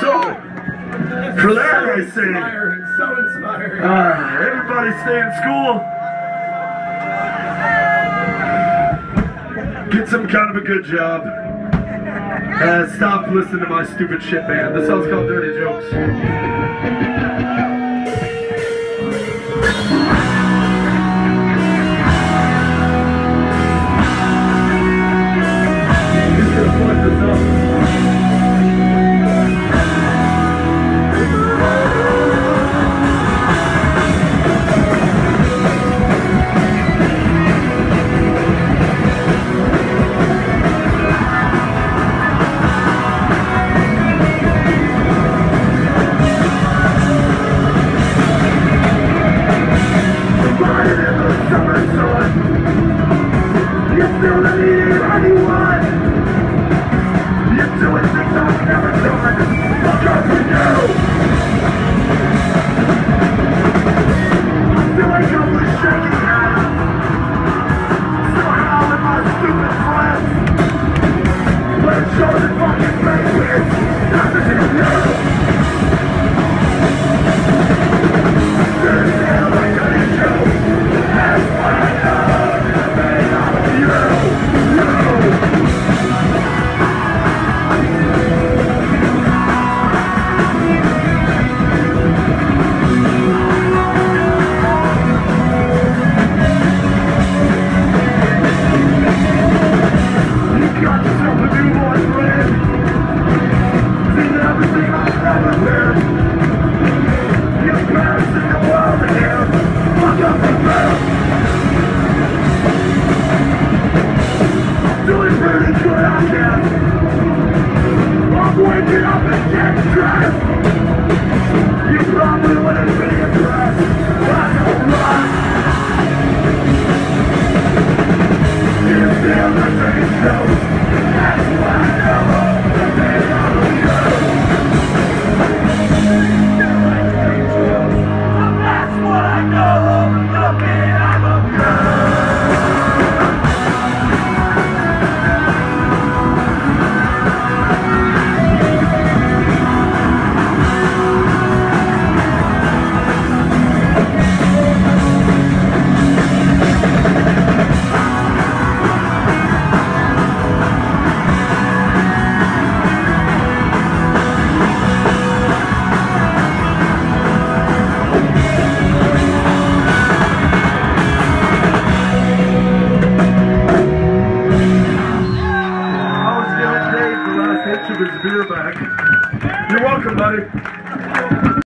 So, for that I say, Inspiring, so inspiring. uh, everybody stay in school. Get some kind of a good job. Uh, stop listening to my stupid shit band. This song's called Dirty Jokes. In the summer sun. You're still not needing anyone. I'm waking up getting dressed. You probably wouldn't beer back. You're welcome, buddy.